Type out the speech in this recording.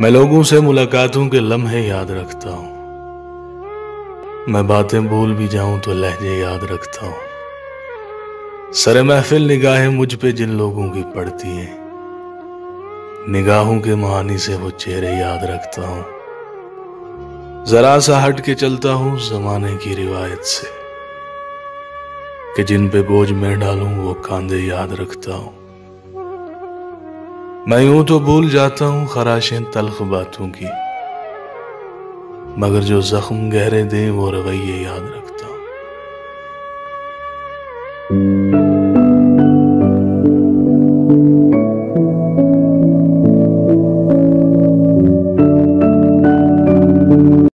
मैं लोगों से मुलाकातों के लम्हे याद रखता हूँ। मैं बातें भूल भी जाऊँ तो लहजे याद रखता हूँ। सर महफिल निगाहें मुझ पे जिन लोगों की पड़ती हैं, निगाहों के महानी से वो चेहरे याद रखता हूँ। जरा सा हट के चलता हूँ जमाने की रिवायत से, कि जिन पे बोझ मैं डालूं वो कांधे याद रखता हूँ। मैं यूँ तो भूल जाता हूँ खराशें तलख बातों की, मगर जो जख्म गहरे दे वो रवैये याद रखता हूँ।